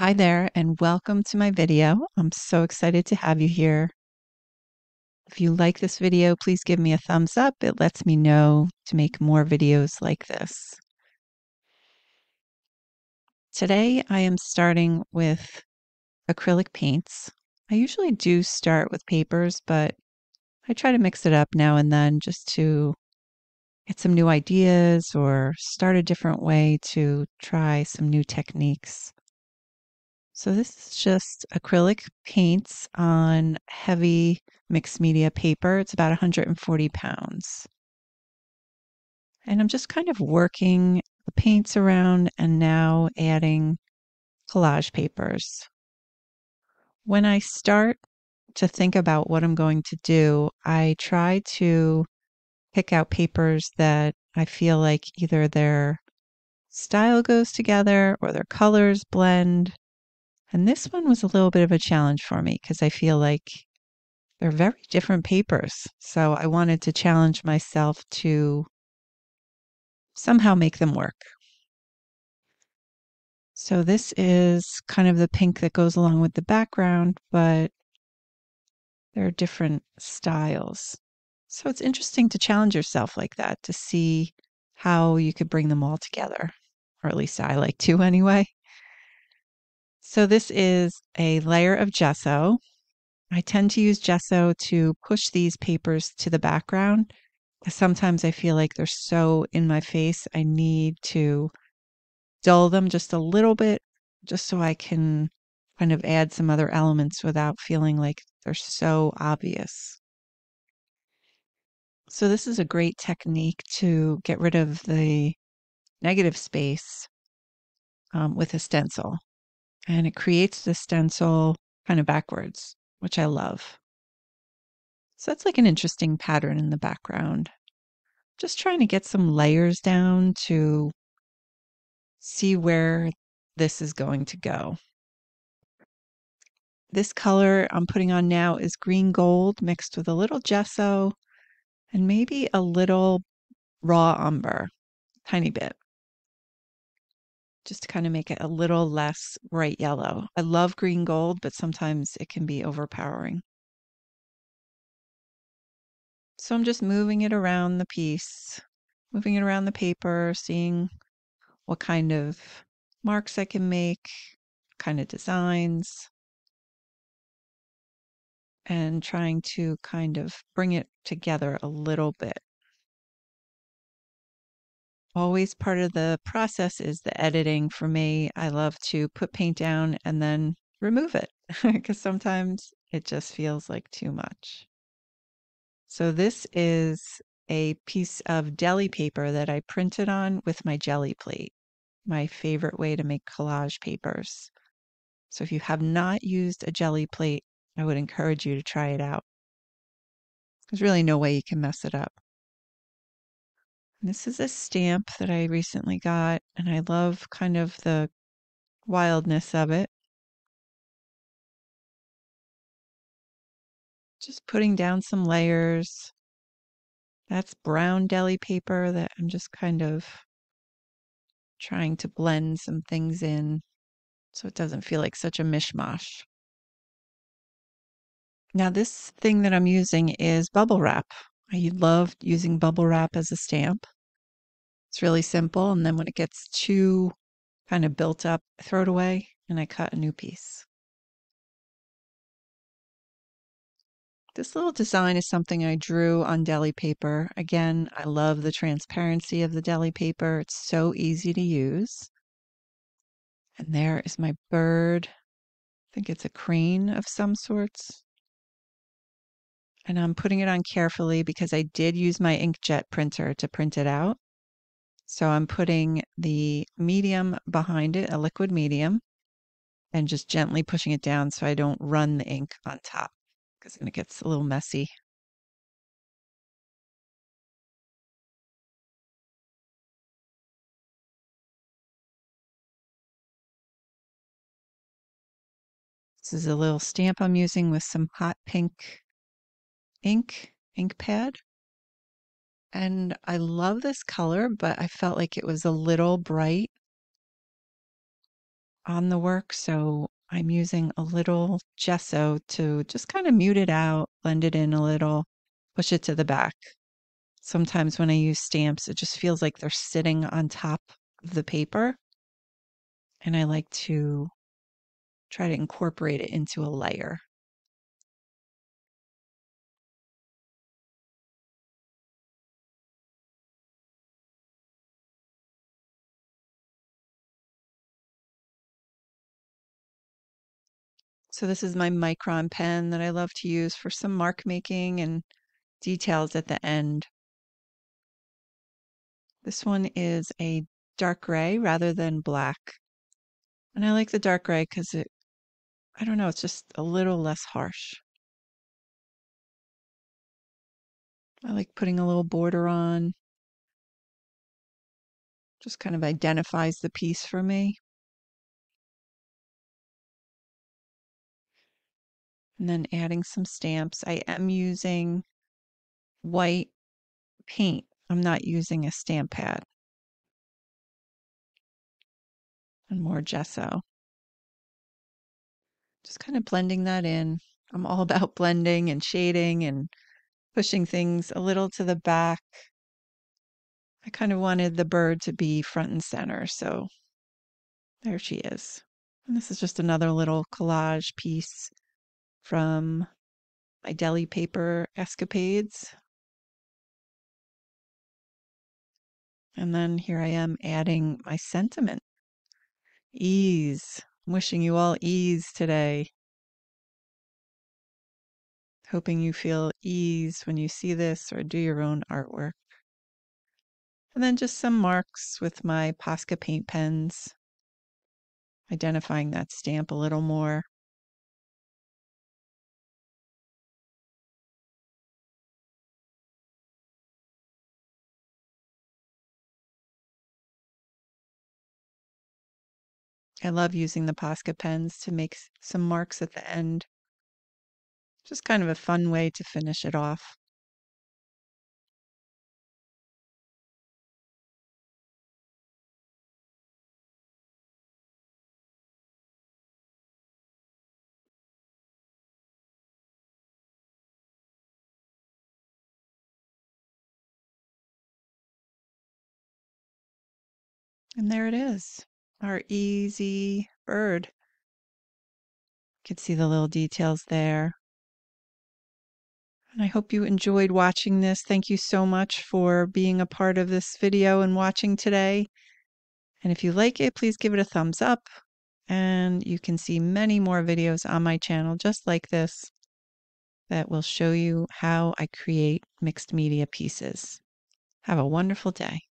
Hi there, and welcome to my video. I'm so excited to have you here. If you like this video, please give me a thumbs up. It lets me know to make more videos like this. Today, I am starting with acrylic paints. I usually do start with papers, but I try to mix it up now and then just to get some new ideas or start a different way to try some new techniques. So this is just acrylic paints on heavy mixed media paper. It's about 140 pounds. And I'm just kind of working the paints around and now adding collage papers. When I start to think about what I'm going to do, I try to pick out papers that I feel like either their style goes together or their colors blend and this one was a little bit of a challenge for me because I feel like they're very different papers. So I wanted to challenge myself to somehow make them work. So this is kind of the pink that goes along with the background, but there are different styles. So it's interesting to challenge yourself like that to see how you could bring them all together, or at least I like to anyway. So this is a layer of gesso. I tend to use gesso to push these papers to the background. Sometimes I feel like they're so in my face, I need to dull them just a little bit, just so I can kind of add some other elements without feeling like they're so obvious. So this is a great technique to get rid of the negative space um, with a stencil and it creates the stencil kind of backwards, which I love. So that's like an interesting pattern in the background. Just trying to get some layers down to see where this is going to go. This color I'm putting on now is green gold mixed with a little gesso and maybe a little raw umber, tiny bit just to kind of make it a little less bright yellow. I love green gold, but sometimes it can be overpowering. So I'm just moving it around the piece, moving it around the paper, seeing what kind of marks I can make, kind of designs, and trying to kind of bring it together a little bit always part of the process is the editing for me. I love to put paint down and then remove it because sometimes it just feels like too much. So this is a piece of deli paper that I printed on with my Gelli plate, my favorite way to make collage papers. So if you have not used a Gelli plate, I would encourage you to try it out. There's really no way you can mess it up. This is a stamp that I recently got, and I love kind of the wildness of it. Just putting down some layers. That's brown deli paper that I'm just kind of trying to blend some things in so it doesn't feel like such a mishmash. Now this thing that I'm using is bubble wrap. I love using bubble wrap as a stamp. It's really simple. And then when it gets too kind of built up, I throw it away and I cut a new piece. This little design is something I drew on deli paper. Again, I love the transparency of the deli paper. It's so easy to use. And there is my bird. I think it's a crane of some sorts and I'm putting it on carefully because I did use my inkjet printer to print it out. So I'm putting the medium behind it, a liquid medium, and just gently pushing it down so I don't run the ink on top because then it gets a little messy. This is a little stamp I'm using with some hot pink ink, ink pad. And I love this color, but I felt like it was a little bright. on the work, so I'm using a little gesso to just kind of mute it out, blend it in a little, push it to the back. Sometimes when I use stamps, it just feels like they're sitting on top of the paper. And I like to try to incorporate it into a layer. So this is my micron pen that I love to use for some mark making and details at the end. This one is a dark gray rather than black. And I like the dark gray because it, I don't know, it's just a little less harsh. I like putting a little border on. Just kind of identifies the piece for me. And then adding some stamps. I am using white paint. I'm not using a stamp pad. And more gesso. Just kind of blending that in. I'm all about blending and shading and pushing things a little to the back. I kind of wanted the bird to be front and center, so there she is. And this is just another little collage piece from my deli paper escapades. And then here I am adding my sentiment. Ease. I'm wishing you all ease today. Hoping you feel ease when you see this or do your own artwork. And then just some marks with my Posca paint pens, identifying that stamp a little more. I love using the Posca pens to make some marks at the end. Just kind of a fun way to finish it off. And there it is, our easy bird. You can see the little details there. And I hope you enjoyed watching this. Thank you so much for being a part of this video and watching today. And if you like it, please give it a thumbs up. And you can see many more videos on my channel just like this that will show you how I create mixed media pieces. Have a wonderful day.